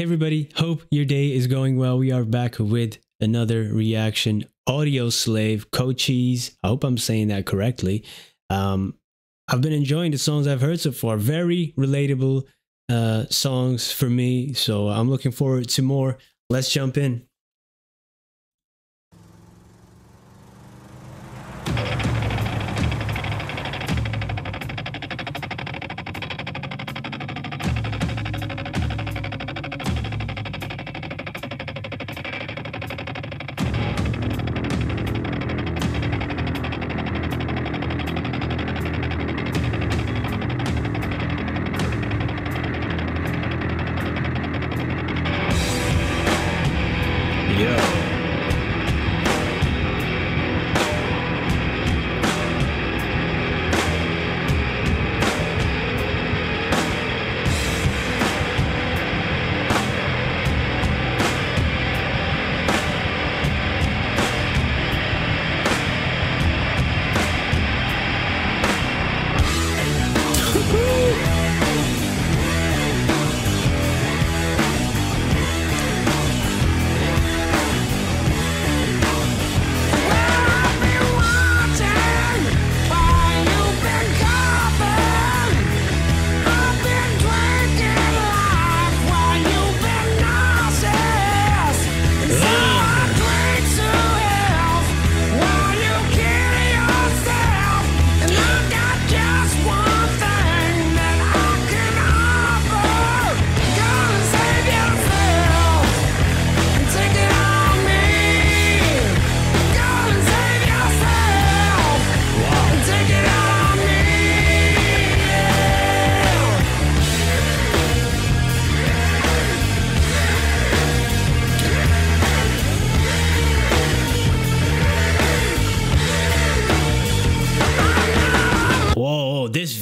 Hey everybody, hope your day is going well. We are back with another reaction. Audioslave, Cochise. I hope I'm saying that correctly. Um, I've been enjoying the songs I've heard so far. Very relatable uh, songs for me. So I'm looking forward to more. Let's jump in. Yo.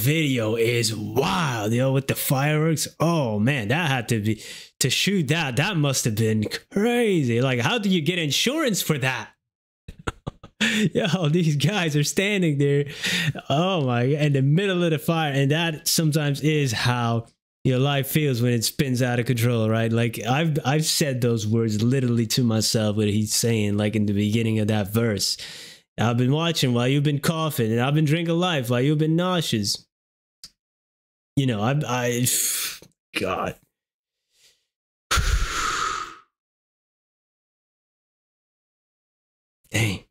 Video is wild, yo, with the fireworks. Oh man, that had to be to shoot that. That must have been crazy. Like, how do you get insurance for that? yo, these guys are standing there. Oh my, in the middle of the fire, and that sometimes is how your life feels when it spins out of control, right? Like I've I've said those words literally to myself. What he's saying, like in the beginning of that verse. I've been watching while you've been coughing, and I've been drinking life while you've been nauseous. You know, I, I, God. Dang.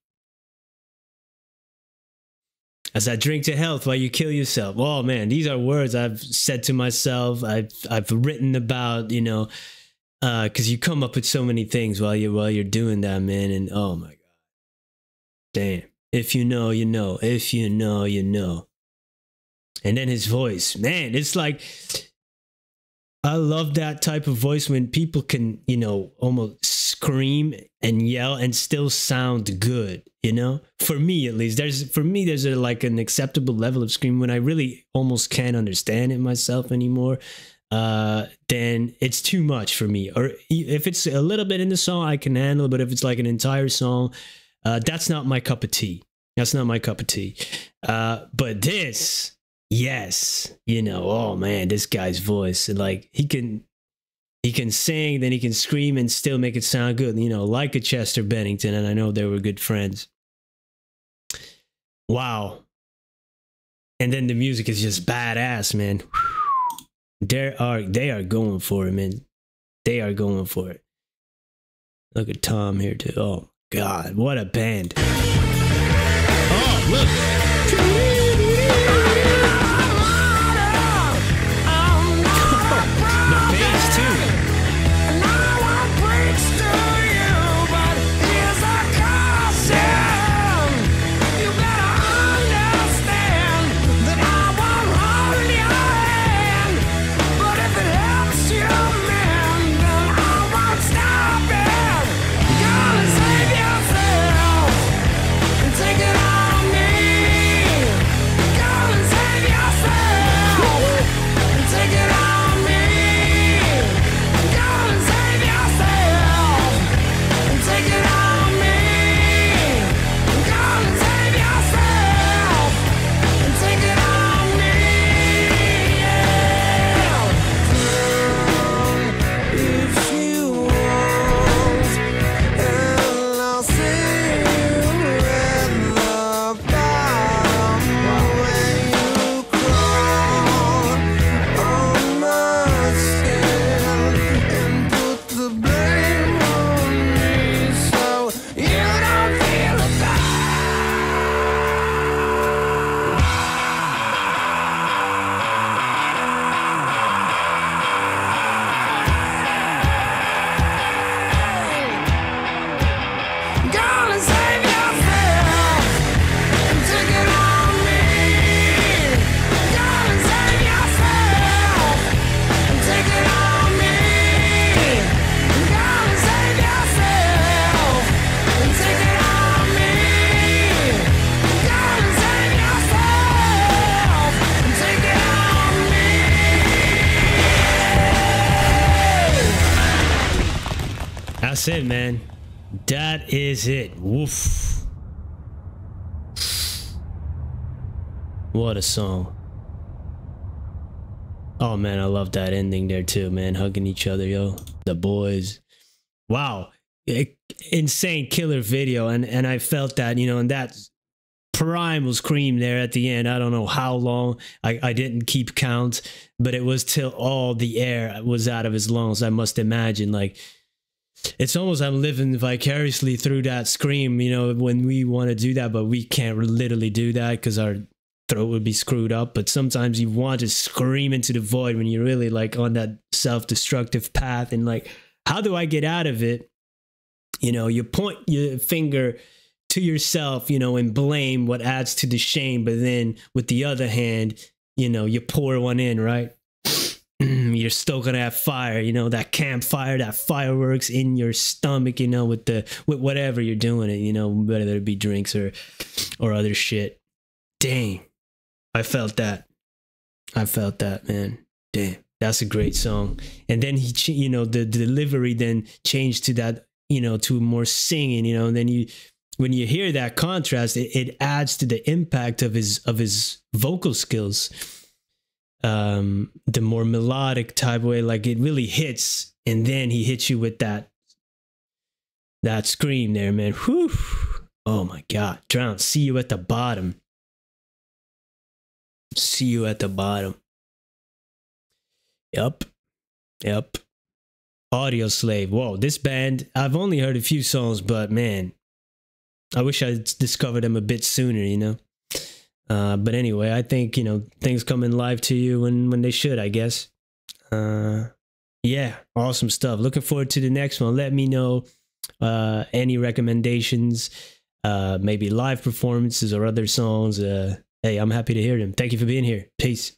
As I drink to health while you kill yourself. Oh man, these are words I've said to myself. I've I've written about, you know, uh, because you come up with so many things while you while you're doing that, man. And oh my god. Damn. If you know, you know. If you know, you know. And then his voice, man, it's like I love that type of voice when people can, you know, almost scream and yell and still sound good, you know? For me at least. There's for me there's a like an acceptable level of scream when I really almost can't understand it myself anymore. Uh then it's too much for me. Or if it's a little bit in the song I can handle, but if it's like an entire song, uh, that's not my cup of tea. That's not my cup of tea. Uh, but this, yes, you know, oh man, this guy's voice, like he can, he can sing, then he can scream and still make it sound good. You know, like a Chester Bennington, and I know they were good friends. Wow. And then the music is just badass, man. They are they are going for it, man. They are going for it. Look at Tom here too. Oh God, what a band. Oh, look. Take That's it, man. That is it. Woof. What a song. Oh man, I love that ending there too, man. Hugging each other, yo. The boys. Wow. insane killer video. And and I felt that, you know, and that primal scream there at the end. I don't know how long. I, I didn't keep count, but it was till all the air was out of his lungs. I must imagine. Like it's almost I'm living vicariously through that scream, you know, when we want to do that, but we can't literally do that because our throat would be screwed up. But sometimes you want to scream into the void when you're really like on that self destructive path and like, how do I get out of it? You know, you point your finger to yourself, you know, and blame what adds to the shame. But then with the other hand, you know, you pour one in, right? You're stoking that fire, you know, that campfire, that fireworks in your stomach, you know, with the with whatever you're doing it, you know, whether it be drinks or or other shit. Dang. I felt that. I felt that, man. Damn. That's a great song. And then he, you know, the, the delivery then changed to that, you know, to more singing, you know, and then you when you hear that contrast, it, it adds to the impact of his of his vocal skills. Um, the more melodic type way, like it really hits, and then he hits you with that that scream there, man. Whew. Oh my god. Drown, see you at the bottom. See you at the bottom. Yep. Yep. Audioslave. Whoa, this band, I've only heard a few songs, but man, I wish I discovered them a bit sooner, you know. Uh, but anyway, I think you know things come in live to you when when they should, I guess. Uh, yeah, awesome stuff. Looking forward to the next one. Let me know uh, any recommendations, uh, maybe live performances or other songs. Uh, hey, I'm happy to hear them. Thank you for being here. Peace.